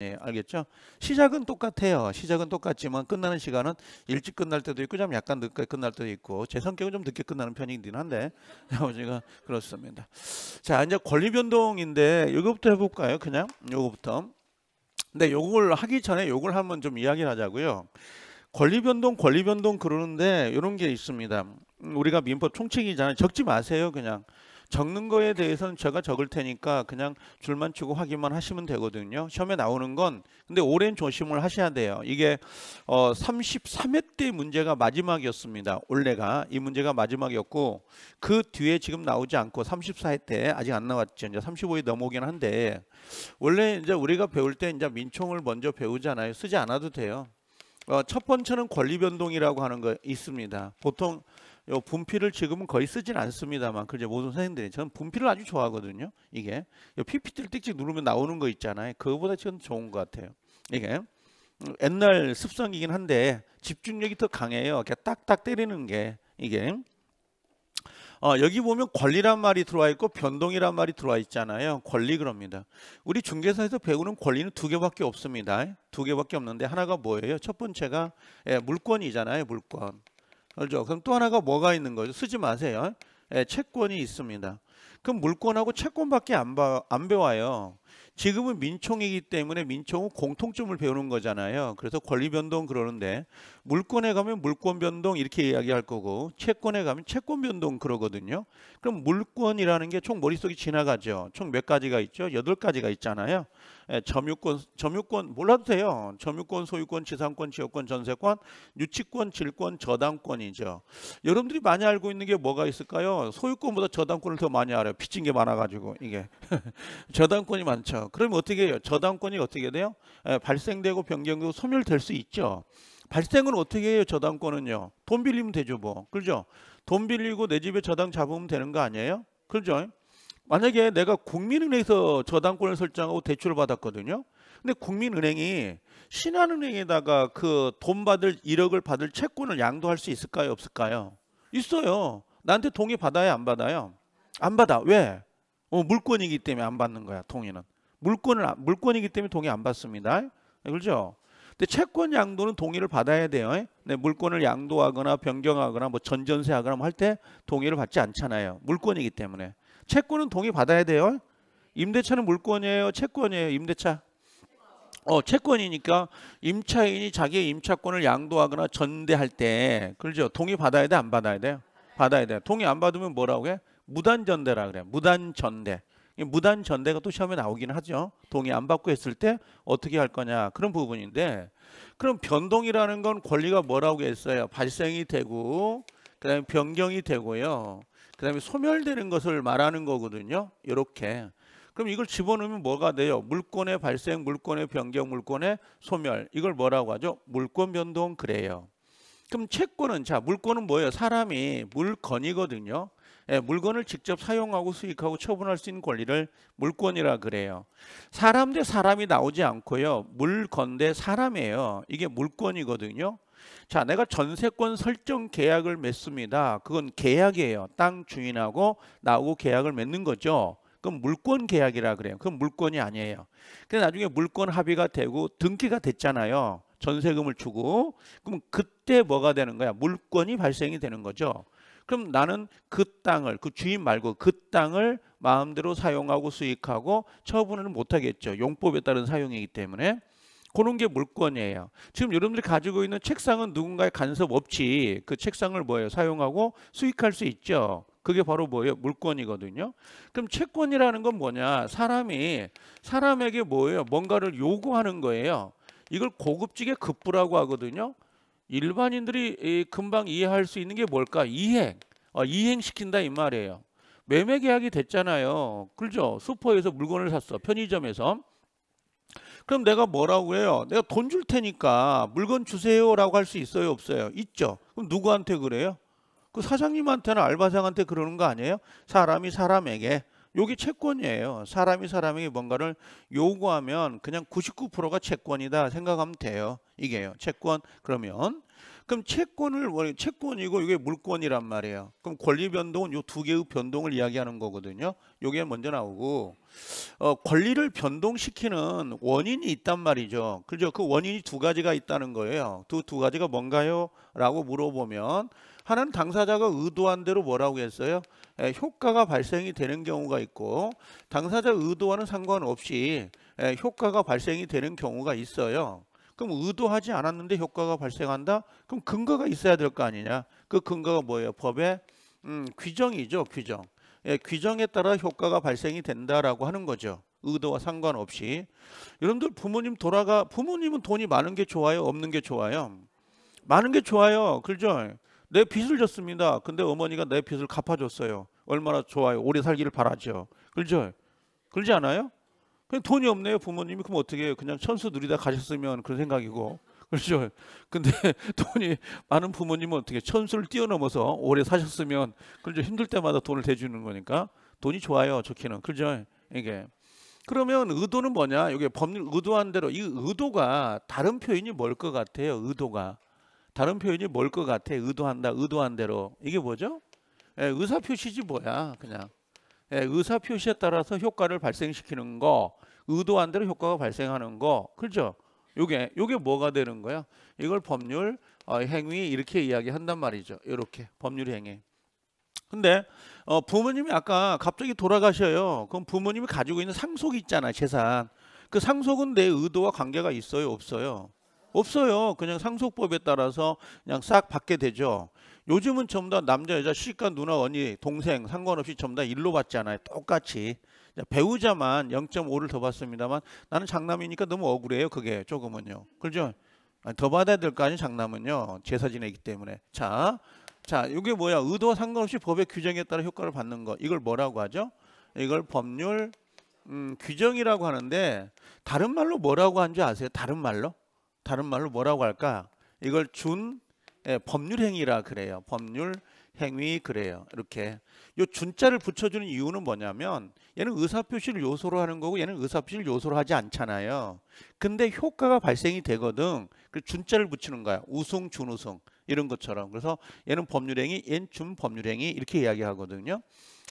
예, 알겠죠? 시작은 똑같아요. 시작은 똑같지만 끝나는 시간은 일찍 끝날 때도 있고 좀 약간 늦게 끝날 때도 있고 제 성격은 좀 늦게 끝나는 편이긴 한데 제가 그렇습니다. 자 이제 권리 변동인데 이거부터 해볼까요? 그냥 요거부터. 근데 요걸 하기 전에 요걸 한번 좀 이야기를 하자고요. 권리 변동, 권리 변동 그러는데 이런 게 있습니다. 음, 우리가 민법 총칙이잖아요. 적지 마세요, 그냥. 적는 거에 대해서는 제가 적을 테니까 그냥 줄만 치고 확인만 하시면 되거든요. 시험에 나오는 건 근데 오랜 조심을 하셔야 돼요. 이게 어 33회 때 문제가 마지막이었습니다. 올해가 이 문제가 마지막이었고 그 뒤에 지금 나오지 않고 34회 때 아직 안 나왔죠. 이제 35회 넘어오긴 한데 원래 이제 우리가 배울 때 이제 민총을 먼저 배우잖아요. 쓰지 않아도 돼요. 어, 첫 번째는 권리 변동이라고 하는 거 있습니다. 보통 요 분필을 지금은 거의 쓰진 않습니다만 그제 모든 선생님들이 저는 분필을 아주 좋아하거든요. 이게 요 PPT를 띡찍 누르면 나오는 거 있잖아요. 그거보다 지금 좋은 것 같아요. 이게 옛날 습성이긴 한데 집중력이 더 강해요. 이렇게 딱딱 때리는 게 이게 어, 여기 보면 권리란 말이 들어와 있고 변동이란 말이 들어와 있잖아요. 권리 그럽니다. 우리 중개사에서 배우는 권리는 두 개밖에 없습니다. 두 개밖에 없는데 하나가 뭐예요? 첫 번째가 예, 물권이잖아요. 물권. 알죠? 그럼 또 하나가 뭐가 있는 거죠? 쓰지 마세요. 예, 채권이 있습니다. 그럼 물권하고 채권밖에 안, 봐, 안 배워요. 지금은 민총이기 때문에 민총은 공통점을 배우는 거잖아요. 그래서 권리 변동 그러는데 물권에 가면 물권 변동 이렇게 이야기할 거고 채권에 가면 채권 변동 그러거든요. 그럼 물권이라는 게 총 머릿속에 지나가죠. 총 몇 가지가 있죠? 여덟 가지가 있잖아요. 예, 점유권, 점유권 몰라도 돼요. 점유권, 소유권, 지상권, 지역권, 전세권, 유치권, 질권, 저당권이죠. 여러분들이 많이 알고 있는 게 뭐가 있을까요? 소유권보다 저당권을 더 많이 알아요. 빚진 게 많아가지고 이게 저당권이 많죠. 그러면 어떻게 해요? 저당권이 어떻게 돼요? 예, 발생되고 변경되고 소멸될 수 있죠. 발생은 어떻게 해요? 저당권은요. 돈 빌리면 되죠, 뭐. 그죠? 돈 빌리고 내 집에 저당 잡으면 되는 거 아니에요? 그죠? 만약에 내가 국민은행에서 저당권을 설정하고 대출을 받았거든요. 근데 국민은행이 신한은행에다가 그 돈 받을 1억을 받을 채권을 양도할 수 있을까요? 없을까요? 있어요. 나한테 동의 받아야 안 받아요? 안 받아. 왜? 어, 물권이기 때문에 안 받는 거야. 동의는. 물권을 물권이기 때문에 동의 안 받습니다. 그렇죠? 근데 채권 양도는 동의를 받아야 돼요. 네, 물권을 양도하거나 변경하거나 뭐 전전세하거나 뭐 할 때 동의를 받지 않잖아요. 물권이기 때문에. 채권은 동의 받아야 돼요. 임대차는 물권이에요, 채권이에요. 임대차. 어, 채권이니까 임차인이 자기의 임차권을 양도하거나 전대할 때 그렇죠. 동의 받아야 돼, 안 받아야 돼요? 받아야 돼. 동의 안 받으면 뭐라고 해? 무단 전대라 그래. 무단 전대. 무단 전대가 또 시험에 나오긴 하죠. 동의 안 받고 했을 때 어떻게 할 거냐 그런 부분인데 그럼 변동이라는 건 권리가 뭐라고 했어요? 발생이 되고 그다음에 변경이 되고요. 그다음에 소멸되는 것을 말하는 거거든요. 이렇게. 그럼 이걸 집어넣으면 뭐가 돼요? 물권의 발생, 물권의 변경, 물권의 소멸. 이걸 뭐라고 하죠? 물권 변동 그래요. 그럼 채권은 자 물권은 뭐예요? 사람이 물건이거든요. 예, 물건을 직접 사용하고 수익하고 처분할 수 있는 권리를 물권이라 그래요. 사람 대 사람이 나오지 않고요. 물건 대 사람이에요. 이게 물권이거든요. 자, 내가 전세권 설정 계약을 맺습니다. 그건 계약이에요. 땅 주인하고 나하고 계약을 맺는 거죠. 그럼 물권 계약이라 그래요. 그건 물권이 아니에요. 근데 나중에 물권 합의가 되고 등기가 됐잖아요. 전세금을 주고 그럼 그때 뭐가 되는 거야? 물권이 발생이 되는 거죠. 그럼 나는 그 땅을 그 주인 말고 그 땅을 마음대로 사용하고 수익하고 처분을 못 하겠죠. 용법에 따른 사용이기 때문에 그런 게 물건이에요. 지금 여러분들이 가지고 있는 책상은 누군가의 간섭 없이 그 책상을 뭐예요? 사용하고 수익할 수 있죠. 그게 바로 뭐예요? 물건이거든요. 그럼 채권이라는 건 뭐냐? 사람이 사람에게 뭐예요? 뭔가를 요구하는 거예요. 이걸 고급지게 급부라고 하거든요. 일반인들이 금방 이해할 수 있는 게 뭘까? 이행. 어, 이행시킨다 이 말이에요. 매매 계약이 됐잖아요. 그죠? 슈퍼에서 물건을 샀어. 편의점에서. 그럼 내가 뭐라고 해요? 내가 돈 줄 테니까 물건 주세요라고 할 수 있어요, 없어요? 있죠. 그럼 누구한테 그래요? 그 사장님한테나 알바생한테 그러는 거 아니에요? 사람이 사람에게 요게 채권이에요. 사람이 사람에게 뭔가를 요구하면 그냥 99%가 채권이다 생각하면 돼요. 이게요. 채권 그러면 그럼 채권을 원- 채권이고 이게 물권이란 말이에요. 그럼 권리 변동은 요 두 개의 변동을 이야기하는 거거든요. 요게 먼저 나오고 어, 권리를 변동시키는 원인이 있단 말이죠. 그죠? 그 원인이 두 가지가 있다는 거예요. 두 두 가지가 뭔가요? 라고 물어보면 하나는 당사자가 의도한 대로 뭐라고 했어요? 에, 효과가 발생이 되는 경우가 있고 당사자 의도와는 상관없이 에, 효과가 발생이 되는 경우가 있어요. 그럼 의도하지 않았는데 효과가 발생한다? 그럼 근거가 있어야 될 거 아니냐? 그 근거가 뭐예요? 법의 음, 규정이죠, 규정. 예, 규정에 따라 효과가 발생이 된다라고 하는 거죠. 의도와 상관없이. 여러분들 부모님 돌아가 부모님은 돈이 많은 게 좋아요, 없는 게 좋아요? 많은 게 좋아요. 그죠? 내 빚을 졌습니다. 근데 어머니가 내 빚을 갚아줬어요. 얼마나 좋아요. 오래 살기를 바라죠. 그죠? 그러지 않아요? 그냥 돈이 없네요, 부모님이. 그럼 어떻게 해요? 그냥 천수 누리다 가셨으면 그런 생각이고. 그렇죠. 근데 돈이 많은 부모님은 어떻게 천수를 뛰어넘어서 오래 사셨으면 그렇죠. 힘들 때마다 돈을 대주는 거니까 돈이 좋아요, 좋기는. 그죠? 이게. 그러면 의도는 뭐냐? 이게 법률 의도한 대로 이 의도가 다른 표현이 뭘 것 같아요? 의도가 다른 표현이 뭘 것 같아? 의도한다, 의도한 대로 이게 뭐죠? 예, 의사 표시지 뭐야, 그냥. 예, 의사 표시에 따라서 효과를 발생시키는 거, 의도한 대로 효과가 발생하는 거, 그렇죠? 요게 요게 뭐가 되는 거야? 이걸 법률 어, 행위 이렇게 이야기한단 말이죠. 이렇게 법률 행위. 근데 어, 부모님이 아까 갑자기 돌아가셔요. 그럼 부모님이 가지고 있는 상속이 있잖아, 재산. 그 상속은 내 의도와 관계가 있어요, 없어요? 없어요. 그냥 상속법에 따라서 그냥 싹 받게 되죠. 요즘은 전부 다 남자, 여자, 시집간 누나, 언니, 동생 상관없이 전부 다 일로 받잖아요. 똑같이. 배우자만 0.5를 더 받습니다만 나는 장남이니까 너무 억울해요. 그게 조금은요. 아니, 더 받아야 될 거 아니에요. 장남은요. 제사 지내기 때문에. 자, 자, 이게 뭐야? 의도와 상관없이 법의 규정에 따라 효과를 받는 거. 이걸 뭐라고 하죠? 이걸 법률 음, 규정이라고 하는데 다른 말로 뭐라고 하는지 아세요? 다른 말로? 다른 말로 뭐라고 할까? 이걸 준 예, 법률 행위라 그래요. 법률 행위 그래요. 이렇게 요 준자를 붙여주는 이유는 뭐냐면 얘는 의사표시를 요소로 하는 거고 얘는 의사표시를 요소로 하지 않잖아요. 근데 효과가 발생이 되거든. 그 준자를 붙이는 거야. 우승, 준우승 이런 것처럼. 그래서 얘는 법률행위, 얘는 준법률행위 이렇게 이야기하거든요.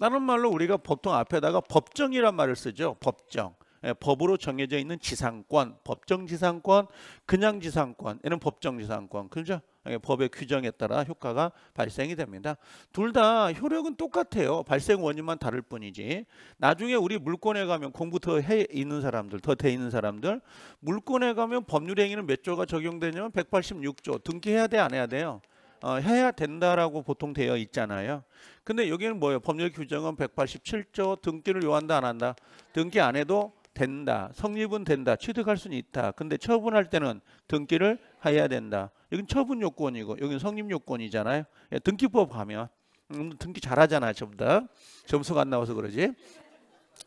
다른 말로 우리가 보통 앞에다가 법정이란 말을 쓰죠. 법정. 예, 법으로 정해져 있는 지상권, 법정 지상권, 그냥 지상권, 얘는 법정 지상권, 그죠? 예, 법의 규정에 따라 효과가 발생이 됩니다. 둘 다 효력은 똑같아요. 발생 원인만 다를 뿐이지. 나중에 우리 물권에 가면 공부 더해 있는 사람들, 더 돼 있는 사람들, 물권에 가면 법률 행위는 몇 조가 적용되냐면 186조 등기해야 돼, 안 해야 돼요? 어, 해야 된다라고 보통 되어 있잖아요. 근데 여기는 뭐예요? 법률 규정은 187조 등기를 요한다 안 한다. 등기 안 해도 된다. 성립은 된다. 취득할 수는 있다. 근데 처분할 때는 등기를 해야 된다. 여긴 처분 요건이고 여긴 성립 요건이잖아요. 예, 등기법 가면 음, 등기 잘하잖아, 전부 다. 점수가 안 나와서 그러지.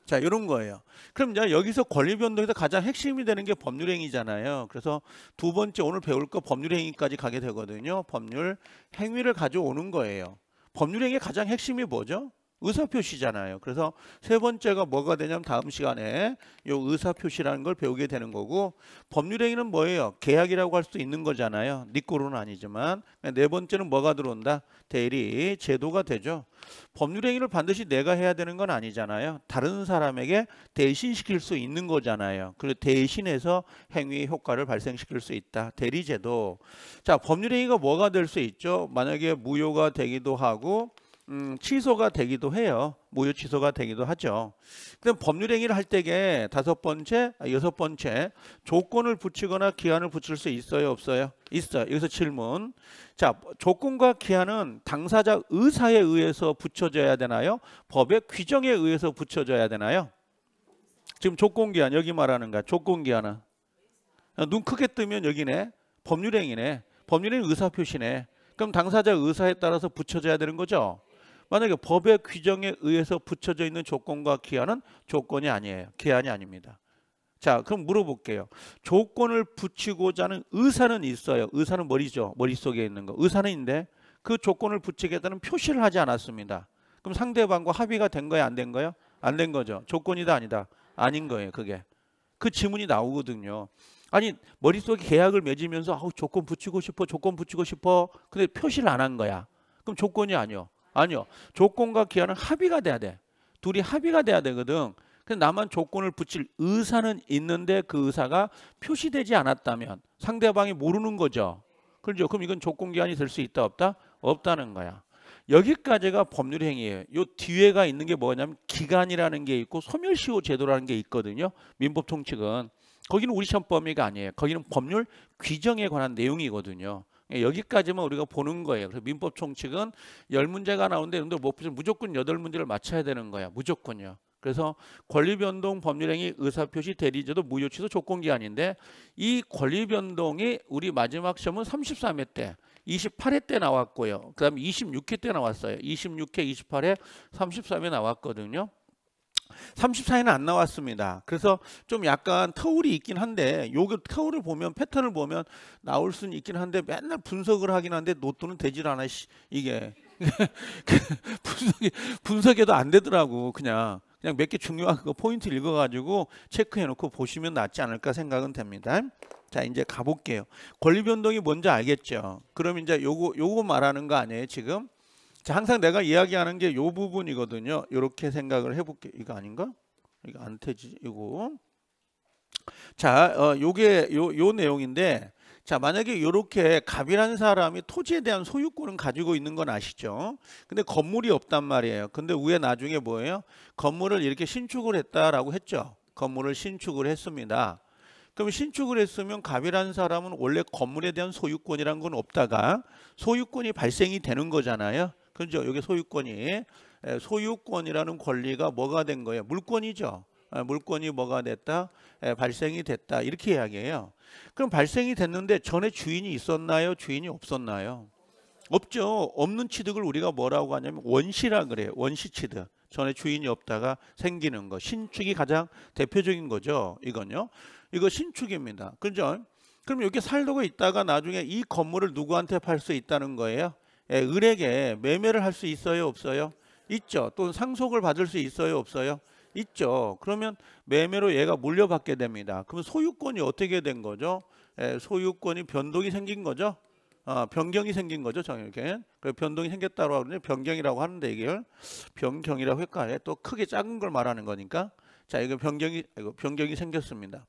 자, 이런 거예요. 그럼 이제 여기서 권리 변동에서 가장 핵심이 되는 게 법률 행위잖아요. 그래서 두 번째 오늘 배울 거 법률 행위까지 가게 되거든요. 법률 행위를 가져오는 거예요. 법률 행위의 가장 핵심이 뭐죠? 의사표시잖아요. 그래서 세 번째가 뭐가 되냐면 다음 시간에 이 의사표시라는 걸 배우게 되는 거고 법률행위는 뭐예요? 계약이라고 할 수 있는 거잖아요. 네 꼴은 아니지만 네 번째는 뭐가 들어온다? 대리 제도가 되죠. 법률행위를 반드시 내가 해야 되는 건 아니잖아요. 다른 사람에게 대신시킬 수 있는 거잖아요. 그리고 대신해서 행위 효과를 발생시킬 수 있다. 대리제도. 자, 법률행위가 뭐가 될 수 있죠? 만약에 무효가 되기도 하고 음, 취소가 되기도 해요. 무효 취소가 되기도 하죠. 그럼 법률 행위를 할 때에 다섯 번째, 아, 여섯 번째 조건을 붙이거나 기한을 붙일 수 있어요, 없어요? 있어요. 여기서 질문. 자, 조건과 기한은 당사자 의사에 의해서 붙여져야 되나요? 법의 규정에 의해서 붙여져야 되나요? 지금 조건 기한 여기 말하는 거야. 조건 기한은 아, 눈 크게 뜨면 여기네. 법률 행위네. 법률 행위 의사 표시네. 그럼 당사자 의사에 따라서 붙여져야 되는 거죠. 만약에 법의 규정에 의해서 붙여져 있는 조건과 기한은 조건이 아니에요. 기한이 아닙니다. 자, 그럼 물어볼게요. 조건을 붙이고자 하는 의사는 있어요. 의사는 머리죠. 머릿속에 있는 거. 의사는 있는데 그 조건을 붙이겠다는 표시를 하지 않았습니다. 그럼 상대방과 합의가 된 거야, 안된 거야? 안된 거죠. 조건이다 아니다. 아닌 거예요. 그게. 그 지문이 나오거든요. 아니 머릿속에 계약을 맺으면서 아우 조건 붙이고 싶어 조건 붙이고 싶어 근데 표시를 안 한 거야. 그럼 조건이 아니요. 아니요. 조건과 기한은 합의가 돼야 돼. 둘이 합의가 돼야 되거든. 근데 나만 조건을 붙일 의사는 있는데 그 의사가 표시되지 않았다면 상대방이 모르는 거죠. 그렇죠. 그럼 이건 조건 기한이 될 수 있다 없다? 없다는 거야. 여기까지가 법률 행위예요. 요 뒤에가 있는 게 뭐냐면 기간이라는 게 있고 소멸시효 제도라는 게 있거든요. 민법 통칙은 거기는 우리 시험 범위가 아니에요. 거기는 법률 규정에 관한 내용이거든요. 예, 여기까지만 우리가 보는 거예요. 그래서 민법 총칙은 열 문제가 나오는데 여러분들 못 푸시면 무조건 여덟 문제를 맞춰야 되는 거야. 무조건요. 그래서 권리변동 법률행위 의사표시 대리제도 무효취소 조건기한인데 이 권리변동이 우리 마지막 시험은 33회 때 28회 때 나왔고요. 그 다음에 26회 때 나왔어요. 26회, 28회, 33회 나왔거든요. 34회는 안 나왔습니다. 그래서 좀 약간 터울이 있긴 한데 요게 터울을 보면 패턴을 보면 나올 수는 있긴 한데 맨날 분석을 하긴 한데 노트는 되질 않아 씨, 이게 분석이 분석해도 안 되더라고 그냥 그냥 몇 개 중요한 그 포인트 읽어가지고 체크해놓고 보시면 낫지 않을까 생각은 됩니다. 자 이제 가볼게요. 권리 변동이 뭔지 알겠죠? 그럼 이제 요거 요거 말하는 거 아니에요 지금? 자 항상 내가 이야기하는 게 요 부분이거든요. 이렇게 생각을 해볼게. 이거 아닌가? 이거 안 되지 이거. 자, 어, 요게 요, 요 내용인데 자 만약에 요렇게 갑이라는 사람이 토지에 대한 소유권은 가지고 있는 건 아시죠? 근데 건물이 없단 말이에요. 근데 위에 나중에 뭐예요? 건물을 이렇게 신축을 했다라고 했죠. 건물을 신축을 했습니다. 그럼 신축을 했으면 갑이라는 사람은 원래 건물에 대한 소유권이란 건 없다가 소유권이 발생이 되는 거잖아요. 그죠? 여기 소유권이 에, 소유권이라는 권리가 뭐가 된 거예요? 물권이죠. 에, 물권이 뭐가 됐다? 에, 발생이 됐다. 이렇게 이야기해요. 그럼 발생이 됐는데 전에 주인이 있었나요? 주인이 없었나요? 없죠. 없는 취득을 우리가 뭐라고 하냐면 원시라 그래요. 원시 취득. 전에 주인이 없다가 생기는 거. 신축이 가장 대표적인 거죠. 이건요. 이거 신축입니다. 그죠? 그럼 여기 살도가 있다가 나중에 이 건물을 누구한테 팔 수 있다는 거예요? 예, 을에게 매매를 할 수 있어요, 없어요? 있죠. 또 상속을 받을 수 있어요, 없어요? 있죠. 그러면 매매로 얘가 물려받게 됩니다. 그럼 소유권이 어떻게 된 거죠? 예, 소유권이 변동이 생긴 거죠. 어, 변경이 생긴 거죠, 정확히. 그 변동이 생겼다고 하는데 변경이라고 하는데 이게 변경이라고 헷갈려. 또 크게 작은 걸 말하는 거니까. 자, 이거 변경이 이거 변경이 생겼습니다.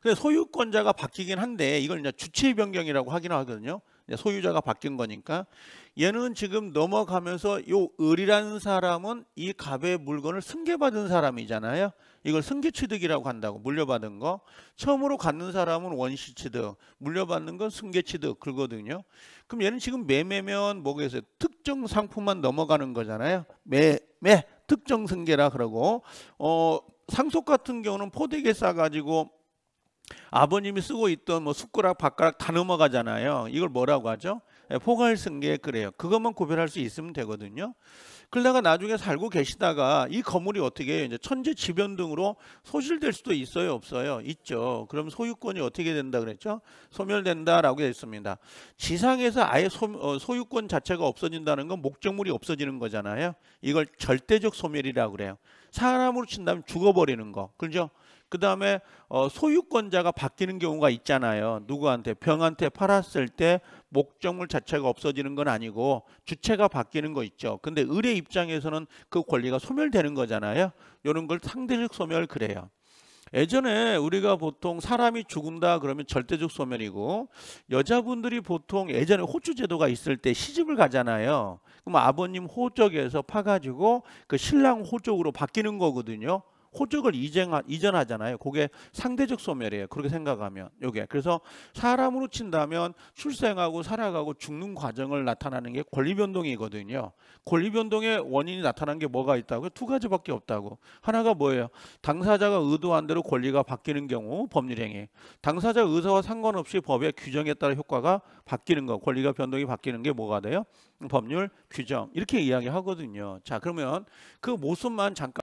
근데 소유권자가 바뀌긴 한데 이걸 이제 주체 변경이라고 하긴 하거든요. 소유자가 바뀐 거니까 얘는 지금 넘어가면서 요 을이라는 사람은 이 갑의 물건을 승계받은 사람이잖아요. 이걸 승계 취득이라고 한다고 물려받은 거. 처음으로 갖는 사람은 원시 취득, 물려받는 건 승계 취득 그거든요. 그럼 얘는 지금 매매면 뭐겠어요? 특정 상품만 넘어가는 거잖아요. 매매 특정 승계라 그러고 어 상속 같은 경우는 포대게 싸가지고 아버님이 쓰고 있던 뭐 숟가락, 밥가락 다 넘어가잖아요. 이걸 뭐라고 하죠? 예, 포괄승계 그래요. 그것만 구별할 수 있으면 되거든요. 그러다가 나중에 살고 계시다가 이 건물이 어떻게 이제 천재지변 등으로 소실될 수도 있어요, 없어요? 있죠. 그럼 소유권이 어떻게 된다 그랬죠? 소멸된다라고 되어 있습니다. 지상에서 아예 소, 어, 소유권 자체가 없어진다는 건 목적물이 없어지는 거잖아요. 이걸 절대적 소멸이라고 그래요. 사람으로 친다면 죽어버리는 거, 그죠? 그 다음에 어, 소유권자가 바뀌는 경우가 있잖아요. 누구한테 병한테 팔았을 때 목적물 자체가 없어지는 건 아니고 주체가 바뀌는 거 있죠. 근데 을의 입장에서는 그 권리가 소멸되는 거잖아요. 이런 걸 상대적 소멸 그래요. 예전에 우리가 보통 사람이 죽은다 그러면 절대적 소멸이고 여자분들이 보통 예전에 호주 제도가 있을 때 시집을 가잖아요. 그럼 아버님 호 쪽에서 파가지고 그 신랑 호 쪽으로 바뀌는 거거든요. 호적을 이전하, 이전하잖아요. 그게 상대적 소멸이에요. 그렇게 생각하면 요게 그래서 사람으로 친다면 출생하고 살아가고 죽는 과정을 나타나는 게 권리 변동이거든요. 권리 변동의 원인이 나타난 게 뭐가 있다고? 두 가지밖에 없다고. 하나가 뭐예요? 당사자가 의도한 대로 권리가 바뀌는 경우 법률행위. 당사자 의사와 상관없이 법의 규정에 따라 효과가 바뀌는 거. 권리가 변동이 바뀌는 게 뭐가 돼요? 법률 규정 이렇게 이야기하거든요. 자 그러면 그 모습만 잠깐